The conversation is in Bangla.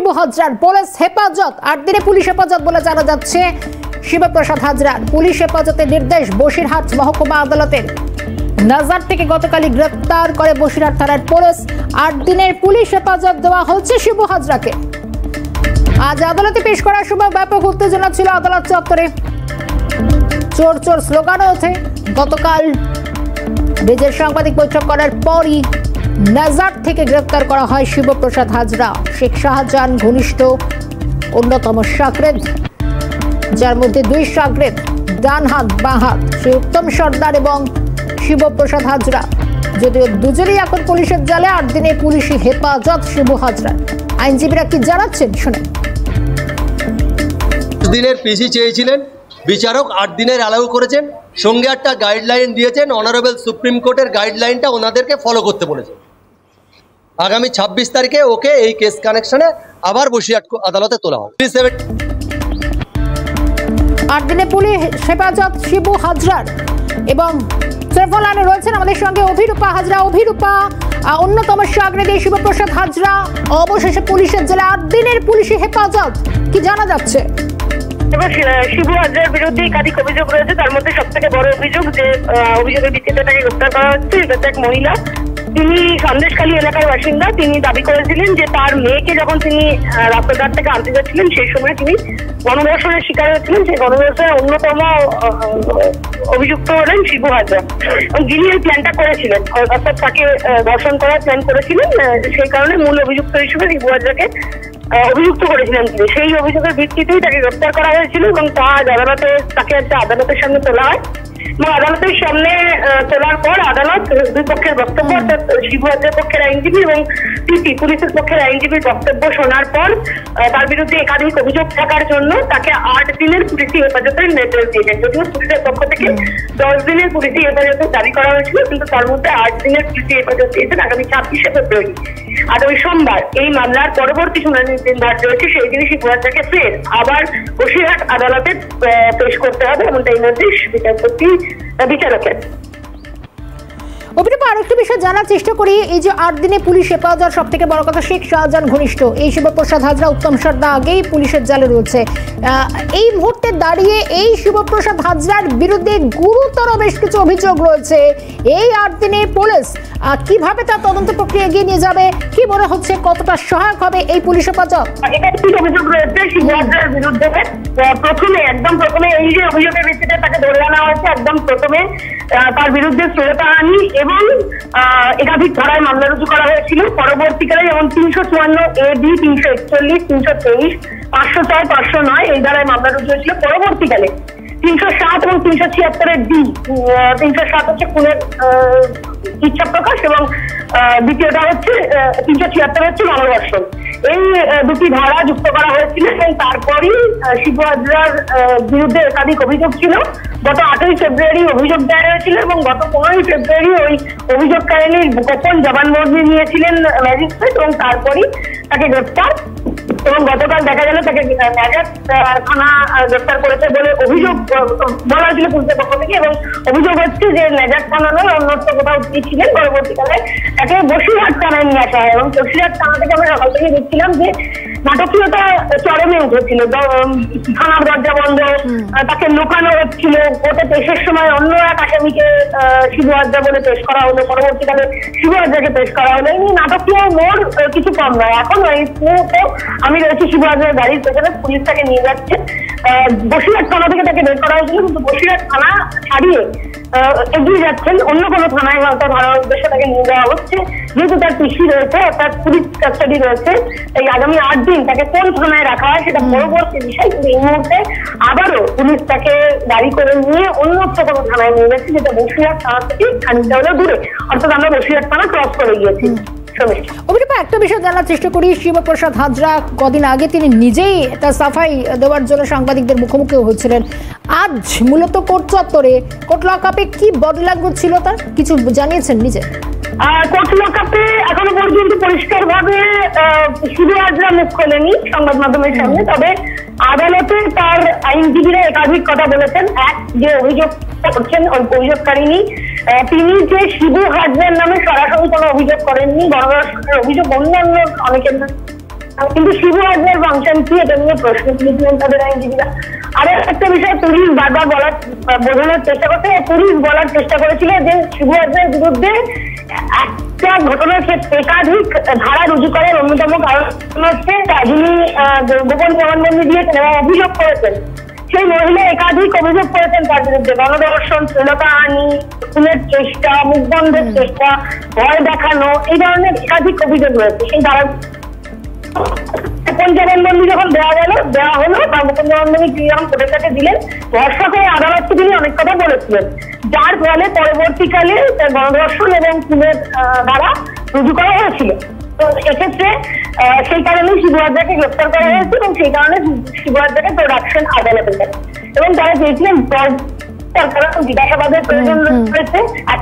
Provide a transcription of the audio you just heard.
শিবু হাজরার পুলিশ হেফাজত। আট দিনে পুলিশ হেফাজত বলে জানা যাচ্ছে, শিবপ্রসাদ হাজরার পুলিশ হেফাজতের নির্দেশ বসিরহাট মহকুমা আদালতের। নাজার থেকে গতকালই গ্রেপ্তার করে বসিরহাট থানার পুলিশ। আট দিনের পুলিশ হেফাজত দেওয়া হচ্ছে শিবু হাজরাকে আজ আদালতে পেশ করার সময় ব্যাপক উত্তেজনা ছিল আদালত চত্বরে। চোর চোর স্লোগানও ওঠে। গতকাল ব্রিজের সাংবাদিক বৈঠক করার পরই নাজার থেকে গ্রেপ্তার করা হয় শিবপ্রসাদ হাজরা। শেখ শাহজাহান ঘনিষ্ঠ অন্যতম সাকরেদ, যার মধ্যে দুই সাকরেদ, ডান হাত, বাঁ হাত। সেই উত্তম সর্দার এবং শিবপ্রসাদ হাজরা। যদিও দুজনেই এখন পুলিশের জালে, আট দিনে পুলিশি হেফাজত শিবু হাজরা। আইনজীবীরা কি জানাচ্ছেন? শুনে দিনের পিসি চেয়েছিলেন, বিচারক আট দিনের অ্যালাউ করেছেন, সঙ্গে একটা গাইডলাইন দিয়েছেন অনারেবল সুপ্রিম কোর্টের গাইডলাইনটা ওনাদেরকে ফলো করতে বলেছেন। আগামী ছাব্বিশ তারিখে ওকে এই কেস কানেকশনে আবার বসিরহাট আদালতে তোলা হবে। আট দিনে পুলিশ হেফাজত শিবু হাজরার এবং রয়েছেন আমাদের সঙ্গে অভিরূপা হাজরা। অভিরূপা অন্যতম সাগরেদী শিবপ্রসাদ হাজরা। অবশেষে পুলিশের জেলা আট দিনের পুলিশি হেফাজত। কি জানা যাচ্ছে? এবার শিবু হাজরার বিরুদ্ধে একাধিক অভিযোগ রয়েছে। তার মধ্যে সব থেকে বড় অভিযোগ যে আহ, অভিযোগের ভিত্তিতে তাকে গ্রেপ্তার করা হচ্ছে। এটা এক মহিলা। তিনি সন্দেশখালী এলাকার বাসিন্দা। তিনি দাবি করেছিলেন যে তার মেয়েকে যখন তিনি রাস্তাঘাট থেকে আনতে যাচ্ছিলেন, সেই সময় তিনি গণধর্ষণের শিকার হয়েছিলেন। সেই গণধর্ষণের অন্যতম অভিযুক্ত হলেন শিবু হাজরা। এবং যিনি এই প্ল্যানটা করেছিলেন, অর্থাৎ তাকে ধর্ষণ করার প্ল্যান করেছিলেন সেই কারণে মূল অভিযুক্ত হিসেবে শিবু হাজরাকে অভিযুক্ত করেছিলেন তিনি। সেই অভিযোগের ভিত্তিতেই তাকে গ্রেপ্তার করা হয়েছিল এবং তা আদালতে, তাকে একটা আদালতের সামনে তোলা হয়। আদালতের সামনে তোলার পর আদালত দুই পক্ষের বক্তব্য অর্থাৎ শিবু পক্ষের আইনজীবী এবং পিপি পুলিশের পক্ষের আইনজীবীর বক্তব্য শোনার পর তার বিরুদ্ধে একাধিক অভিযোগ থাকার জন্য তাকে আট দিনের পুলিশি হেফাজতের নির্দেশ দিয়েছেন যদিও পুলিশের পক্ষ থেকে দশ দিনের পুলিশি হেফাজতের দাবি করা হয়েছিল কিন্তু তার মধ্যে আট দিনের পুলিশি হেফাজত দিয়েছেন আগামী ছাব্বিশে ফেব্রুয়ারি। আর ওই সোমবার এই মামলার পরবর্তী শুনানির দিন ধার্য হয়েছে সেই দিনই শিবরাজকে ফের আবার বসিরহাট আদালতে পেশ করতে হবে এমনটাই নির্দেশ বিচারপতি আহ, আরেকটি বিষয় জানার চেষ্টা করি, এই যে আট দিনে সব থেকে বড় কথা শেখ শাহজাহান ঘনিষ্ঠ। এই শিবপ্রসাদ হাজরা, উত্তম সর্দা আগেই পুলিশের জালে রয়েছে। এই মুহূর্তে দাঁড়িয়ে এই শিবপ্রসাদ হাজরার বিরুদ্ধে গুরুতর বেশ কিছু অভিযোগ রয়েছে। এই আট দিনে পুলিশ কীভাবে তার তদন্ত প্রক্রিয়া এগিয়ে নিয়ে যাবে, কি মনে হচ্ছে, কতটা সহায়ক হবে এই পুলিশ হেফাজত? অভিযোগ রয়েছে বিরুদ্ধে। প্রথমে, একদম প্রথমে এই যে অভিযোগের ভিত্তিতে তাকে ধরে আনা হয়েছে, একদম প্রথমে তার বিরুদ্ধে এবং আহ, একাধিক ধারায় মামলা রুজু করা হয়েছিল। পরবর্তীকালে যেমন তিনশো চুয়ান্ন এ বি তিনশো একচল্লিশ তিনশো তেইশ পাঁচশো ছয় পাঁচশো নয় এই ধারায় মামলা রুজু হয়েছিল। পরবর্তীকালে তিনশো সাত এবং তিনশো ছিয়াত্তরের ডি তিনশো সাত হচ্ছে খুনের ইচ্ছা প্রকাশ এবং দ্বিতীয়টা হচ্ছে তিনশো ছিয়াত্তর হচ্ছে গণধর্ষণ এই দুটি ধারা যুক্ত করা হয়েছিল এবং তারপরই শিবু হাজরার বিরুদ্ধে একাধিক অভিযোগ ছিল। গত আটই ফেব্রুয়ারি অভিযোগ দেওয়া হয়েছিল এবং গত পনেরোই ফেব্রুয়ারি ওই অভিযোগকারিনীর গোপন জবানবন্দি নিয়েছিলেন ম্যাজিস্ট্রেট এবং তারপরই তাকে গ্রেপ্তার এবং গতকাল দেখা গেল তাকে থানা গ্রেফতার করেছে বলে অভিযোগ বলা হয়েছিল পুলিশের পক্ষ থেকে এবং অভিযোগ হচ্ছে যে ন্যাজার থানা নয় অন্যত্র কোথাও ছিলেন পরবর্তীকালে তাকে বসিরহাট থানায় নিয়ে আসা হয় এবং বসিরহাট থানা থেকে আমরা সকাল থেকে দেখছিলাম যে নাটকীয়তা চরমে উঠেছিল। থানার দরজা বন্ধ তাকে লুকানো হচ্ছিল। কোর্টে পেশের সময় অন্য এক আসামিকে আহ, শিবু হাজরা বলে পেশ করা হলো। পরবর্তীকালে শিবু হাজরাকে পেশ করা হলো। এই নাটকীয় মোড় কিছু কম নয়। এখন এই মুহূর্তে আমি রয়েছি শিবু হাজরার গাড়ির পেছনে পুলিশ তাকে নিয়ে যাচ্ছে। আহ, বসিরহাট থানা থেকে তাকে বের করা হয়েছিল কিন্তু বসিরহাট থানা ছাড়িয়ে এগিয়ে যাচ্ছেন। অন্য কোনো থানায় হয়তো ধরার উদ্দেশ্যে তাকে নিয়ে যাওয়া হচ্ছে। যেহেতু তার পিসি রয়েছে অর্থাৎ পুলিশ কাস্টাডি রয়েছে তাই আগামী আট দিন তাকে কোন থানায় রাখা হয় সেটা পরবর্তী বিষয়। কিন্তু এই মুহূর্তে আবারও পুলিশ তাকে গাড়ি করে নিয়ে অন্যত্র কোনো থানায় নিয়ে গেছে যেটা বসিরহাট থানা থেকে খানিকটা হলেও দূরে। অর্থাৎ আমরা বসিরহাট থানা ক্রস করে গিয়েছি। অভিরূপা একটা বিষয় জানার চেষ্টা করি। শিবপ্রসাদ হাজরা কদিন আগে তিনি নিজেই তার সাফাই দেওয়ার জন্য সাংবাদিকদের মুখোমুখি হয়েছিলেন। আজ মূলত কোর্ট চত্বরে কি বডি ল্যাঙ্গুয়েজ ছিল তার? কিছু জানিয়েছেন নিজে? এখনও পর্যন্ত পরিষ্কার ভাবে শুধু মুখ খোলেনি সংবাদ মাধ্যমের সামনে। তবে আদালতে তার আইনজীবীরা একাধিক কথা বলেছেন। এক যে অভিযোগ করছেন অভিযোগকারিনী তিনি যে শিবু হাজরার নামে সরাসরি কোনো অভিযোগ করেননি গণধর্ষণের অভিযোগ অন্যান্য অনেকের কিন্তু শিবু হাজার ফাংশন কি এটা নিয়ে প্রশ্ন তুলেছিলেন তাদের আইনজীবীরা? আরও একটা বিষয়, পুলিশ বারবার বলার বোঝানোর চেষ্টা করতে পুলিশ বলার চেষ্টা করেছিল যে শিবু হাজার বিরুদ্ধে একটা ঘটনার ক্ষেত্রে একাধিক ধারা রুজু করার অন্যতম কারণ হচ্ছে যিনি গোপন জবানবন্দি দিয়েছেন এবং অভিযোগ করেছেন। সেই মহিলা একাধিক অভিযোগ করেছেন তার বিরুদ্ধে। গণধর্ষণ শ্লীলতাহানি খুনের চেষ্টা মুখ বন্ধের চেষ্টা ভয় দেখানো এই ধরনের একাধিক অভিযোগ রয়েছে। সেই ধারা গোপন যখন দেওয়া গেল দেওয়া হলো জবানবন্দি তিনি যখন কোর্টের কাছে দিলেন। ভরসা করে আদালতকে তিনি অনেক কথা বলেছিলেন। যার ফলে পরবর্তীকালে তার গণধর্ষণ এবং খুনের ধারা রুজু করা হয়েছিল। তো এক্ষেত্রে আহ, সেই কারণেই শিবু হাজারকে গ্রেপ্তার করা হয়েছে এবং সেই কারণে শিবু হাজারকে প্রোডাকশন আদালতের কাছে এবং তারা চেয়েছিলেন তার কারণ জিজ্ঞাসাবাদের প্রয়োজন